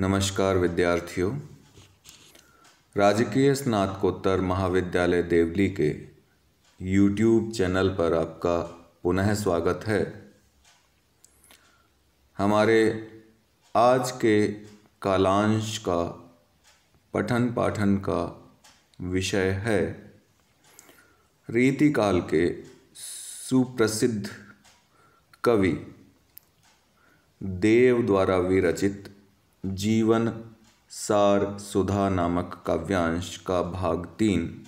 नमस्कार विद्यार्थियों। राजकीय स्नातकोत्तर महाविद्यालय देवली के YouTube चैनल पर आपका पुनः स्वागत है। हमारे आज के कालांश का पठन पाठन का विषय है रीतिकाल के सुप्रसिद्ध कवि देव द्वारा विरचित जीवन सार सुधा नामक काव्यांश का भाग तीन।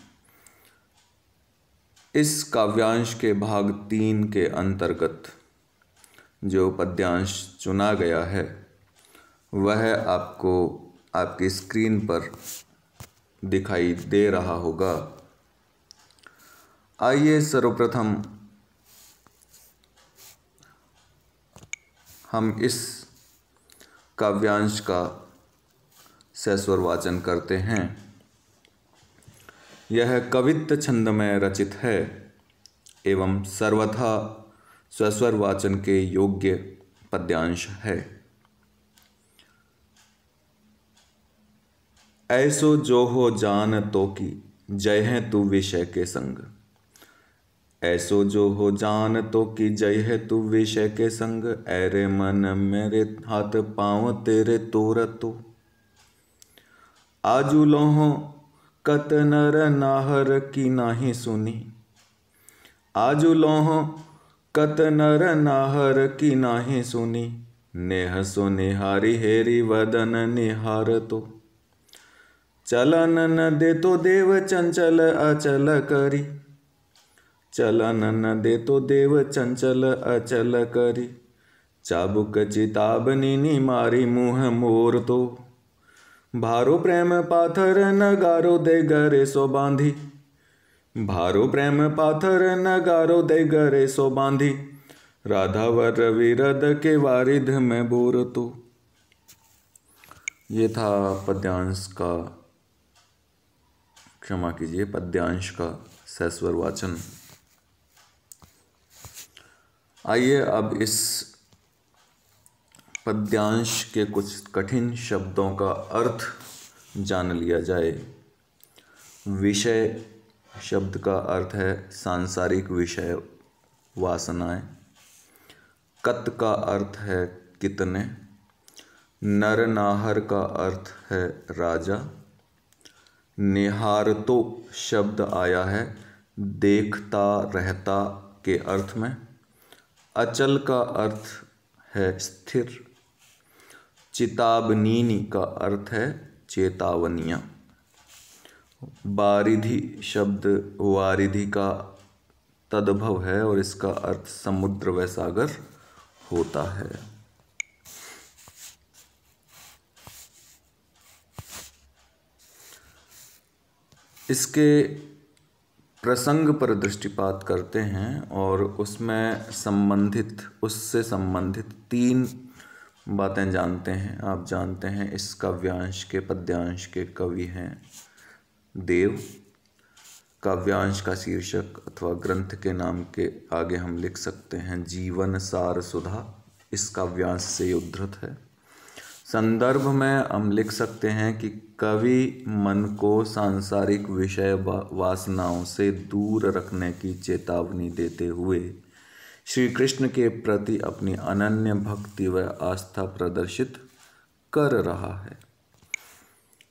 इस काव्यांश के भाग तीन के अंतर्गत जो पद्यांश चुना गया है, वह आपको आपकी स्क्रीन पर दिखाई दे रहा होगा। आइए सर्वप्रथम हम इस काव्यांश का सस्वर वाचन करते हैं। यह कवित्त छंद में रचित है एवं सर्वथा स्वस्वर वाचन के योग्य पद्यांश है। ऐसो जो हो जान तो की, जय है तू विषय के संग। ऐसो जो हो जान तो कि जय है तू विषय के संग। ऐरे मन मेरे हाथ पाँव तेरे तोर तो। आजू लोहो कत नर नाहर की नाही सुनी। आजू लोहो कत नर नाहर की नाही सुनी। नेह सो निहारी हेरी वदन निहार तो। चलन न दे तो देव चंचल अचल करी। चलन न दे तो देव चंचल अचल करी। चाबुक चिताबनी मारी मुँह मोर तो। भारो प्रेम पाथर न गारो दे गरे सो बांधी। भारो प्रेम पाथर न गारो दे गरे सो बांधी। राधावर विरद के वारिध में बोर तो। ये था पद्यांश का। क्षमा कीजिए, पद्यांश का सस्वर वाचन। आइए अब इस पद्यांश के कुछ कठिन शब्दों का अर्थ जान लिया जाए। विषय शब्द का अर्थ है सांसारिक विषय वासनाएँ। कत का अर्थ है कितने। नर नाहर का अर्थ है राजा। निहार तो शब्द आया है, देखता रहता के अर्थ में। अचल का अर्थ है स्थिर। चितावनीनी का अर्थ है चेतावनिया। बारिधि शब्द वारिधि का तद्भव है और इसका अर्थ समुद्र व सागर होता है। इसके प्रसंग पर दृष्टिपात करते हैं और उसमें संबंधित, उससे संबंधित तीन बातें जानते हैं। आप जानते हैं इस काव्यांश के, पद्यांश के कवि हैं देव। काव्यांश का शीर्षक अथवा ग्रंथ के नाम के आगे हम लिख सकते हैं, जीवन सार सुधा। इस काव्यांश से उद्धृत है। संदर्भ में हम लिख सकते हैं कि कवि मन को सांसारिक विषय वासनाओं से दूर रखने की चेतावनी देते हुए श्री कृष्ण के प्रति अपनी अनन्य भक्ति व आस्था प्रदर्शित कर रहा है।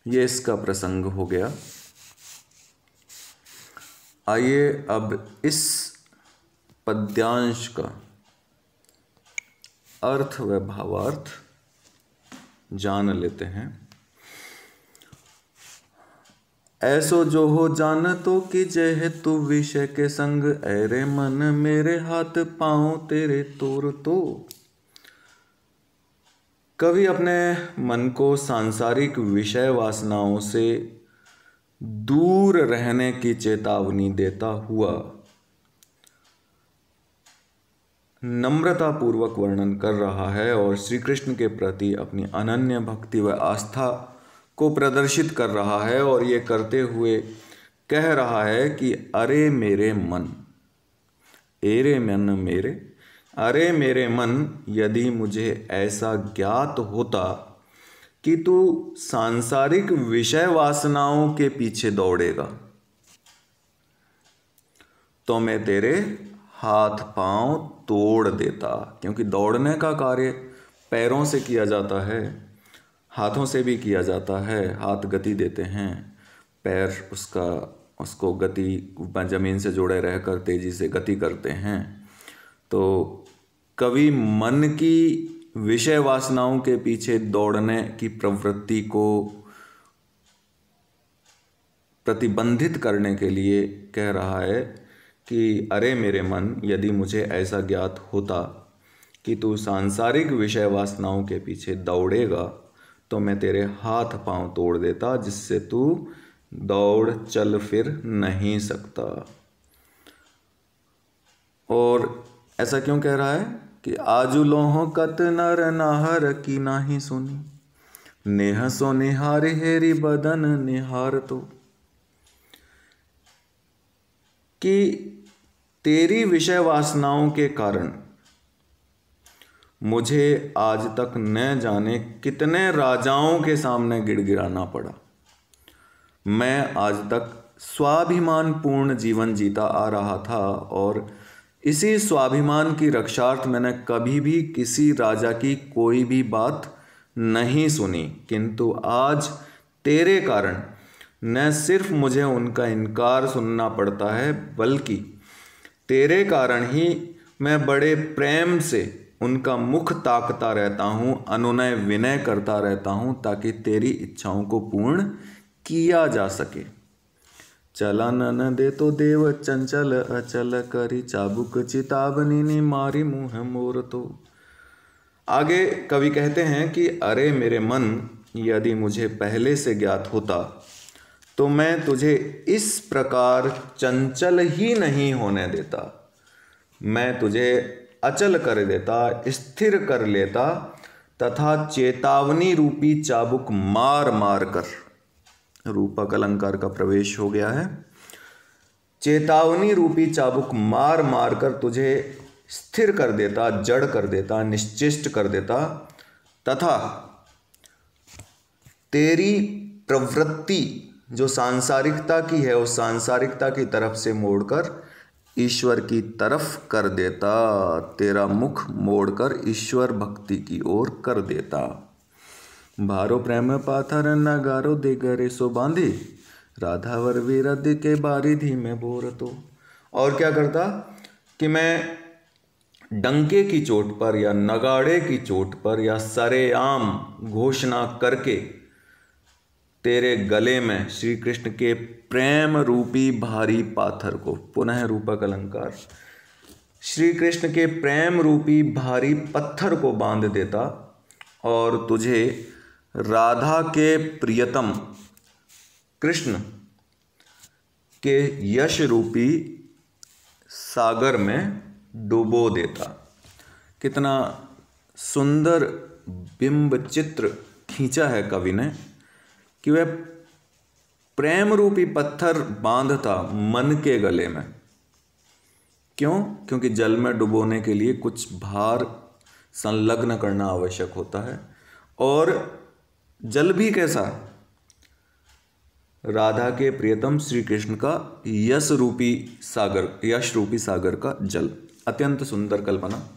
ये इसका प्रसंग हो गया। आइए अब इस पद्यांश का अर्थ व भावार्थ जान लेते हैं। ऐसो जो हो जान तो कि जय तू विषय के संग, ऐरे मन मेरे हाथ पाँव तेरे तोर तो। कवि अपने मन को सांसारिक विषय वासनाओं से दूर रहने की चेतावनी देता हुआ नम्रता पूर्वक वर्णन कर रहा है और श्री कृष्ण के प्रति अपनी अनन्य भक्ति व आस्था को प्रदर्शित कर रहा है और ये करते हुए कह रहा है कि अरे मेरे मन, एरे मन मेरे, अरे मेरे मन, यदि मुझे ऐसा ज्ञात होता कि तू सांसारिक विषय वासनाओं के पीछे दौड़ेगा तो मैं तेरे हाथ पाँव तोड़ देता, क्योंकि दौड़ने का कार्य पैरों से किया जाता है, हाथों से भी किया जाता है, हाथ गति देते हैं, पैर उसका, उसको गति ज़मीन से जुड़े रहकर तेज़ी से गति करते हैं। तो कवि मन की विषय वासनाओं के पीछे दौड़ने की प्रवृत्ति को प्रतिबंधित करने के लिए कह रहा है कि अरे मेरे मन, यदि मुझे ऐसा ज्ञात होता कि तू सांसारिक विषय वासनाओं के पीछे दौड़ेगा तो मैं तेरे हाथ पाँव तोड़ देता, जिससे तू दौड़ चल फिर नहीं सकता। और ऐसा क्यों कह रहा है कि आजू लोह कत नर नाहर की नाही सुनी। नेह सो निहार, हेरी बदन निहार तो। कि तेरी विषय वासनाओं के कारण। मुझे आज तक न जाने कितने राजाओं के सामने गिड़गिड़ाना पड़ा। मैं आज तक स्वाभिमान पूर्ण जीवन जीता आ रहा था और इसी स्वाभिमान की रक्षार्थ मैंने कभी भी किसी राजा की कोई भी बात नहीं सुनी। किंतु आज तेरे कारण न सिर्फ़ मुझे उनका इनकार सुनना पड़ता है, बल्कि तेरे कारण ही मैं बड़े प्रेम से उनका मुख ताकता रहता हूँ, अनुनय विनय करता रहता हूँ, ताकि तेरी इच्छाओं को पूर्ण किया जा सके। चला न दे तो देव चंचल, अचल करी चाबुक चिताबनी चितावनी मारी मुँह मोर तो। आगे कवि कहते हैं कि, अरे मेरे मन, यदि मुझे पहले से ज्ञात होता तो मैं तुझे इस प्रकार चंचल ही नहीं होने देता। मैं तुझे अचल कर देता, स्थिर कर लेता, तथा चेतावनी रूपी चाबुक मार मार कर। रूपक अलंकार का प्रवेश हो गया है। चेतावनी रूपी चाबुक मार मार कर तुझे स्थिर कर देता, जड़ कर देता, निश्चिष्ट कर देता, तथा तेरी प्रवृत्ति जो सांसारिकता की है, उस सांसारिकता की तरफ़ से मोड़कर ईश्वर की तरफ़ कर देता। तेरा मुख मोड़कर ईश्वर भक्ति की ओर कर देता। भारो प्रेम पाथर नगारो दे गरे सो बांधे। राधावर वीरद के बारिधि में बोर तो। और क्या करता कि मैं डंके की चोट पर या नगाड़े की चोट पर या सरेआम घोषणा करके तेरे गले में श्री कृष्ण के प्रेम रूपी भारी पाथर को। पुनः रूपक अलंकार। श्री कृष्ण के प्रेम रूपी भारी पत्थर को बाँध देता और तुझे राधा के प्रियतम कृष्ण के यश रूपी सागर में डुबो देता। कितना सुंदर बिंब चित्र खींचा है कवि ने। कि वह प्रेम रूपी पत्थर बांधता मन के गले में। क्यों? क्योंकि जल में डुबोने के लिए कुछ भार संलग्न करना आवश्यक होता है। और जल भी कैसा? राधा के प्रियतम श्री कृष्ण का यश रूपी सागर, यश रूपी सागर का जल। अत्यंत सुंदर कल्पना,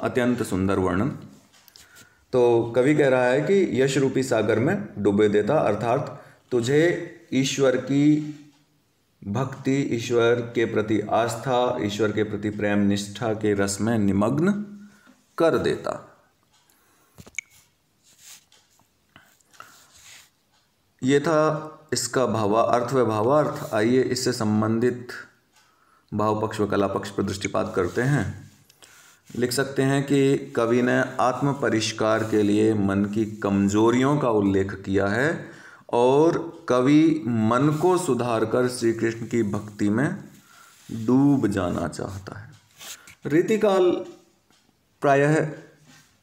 अत्यंत सुंदर वर्णन। तो कवि कह रहा है कि यश रूपी सागर में डूबे देता, अर्थात तुझे ईश्वर की भक्ति, ईश्वर के प्रति आस्था, ईश्वर के प्रति प्रेम, निष्ठा के रस में निमग्न कर देता। ये था इसका भावा, अर्थ व भावार्थ। आइए इससे संबंधित भाव पक्ष व कला पक्ष पर दृष्टिपात करते हैं। लिख सकते हैं कि कवि ने आत्म परिष्कार के लिए मन की कमजोरियों का उल्लेख किया है और कवि मन को सुधार कर श्री कृष्ण की भक्ति में डूब जाना चाहता है। रीतिकाल प्रायः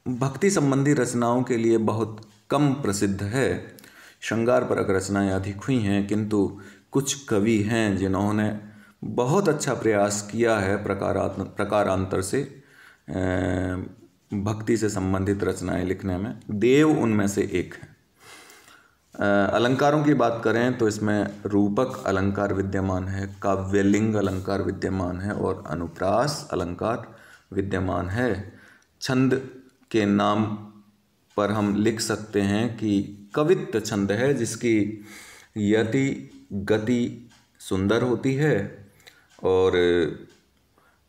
भक्ति संबंधी रचनाओं के लिए बहुत कम प्रसिद्ध है। श्रृंगार परक रचनाएँ अधिक हुई हैं, किंतु कुछ कवि हैं जिन्होंने बहुत अच्छा प्रयास किया है प्रकारात्म प्रकारांतर से। भक्ति से संबंधित रचनाएँ लिखने में। देव उनमें से एक है। अलंकारों की बात करें तो इसमें रूपक अलंकार विद्यमान है, काव्यलिंग अलंकार विद्यमान है और अनुप्रास अलंकार विद्यमान है। छंद के नाम पर हम लिख सकते हैं कि कवित्व छंद है, जिसकी यति गति सुंदर होती है और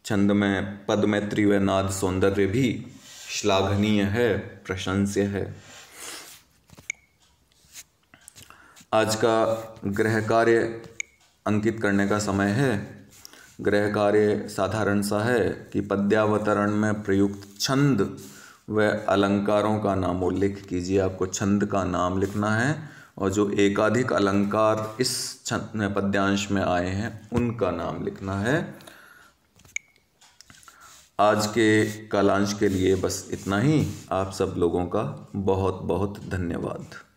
छंद में पद मैत्री व नाद सौंदर्य भी श्लाघनीय है, प्रशंस्य है। आज का गृह कार्य अंकित करने का समय है। गृह कार्य साधारण सा है कि पद्यावतरण में प्रयुक्त छंद व अलंकारों का नाम उल्लेख कीजिए। आपको छंद का नाम लिखना है और जो एकाधिक अलंकार इस छंद पद्यांश में आए हैं, उनका नाम लिखना है। आज के कालांश के लिए बस इतना ही। आप सब लोगों का बहुत बहुत धन्यवाद।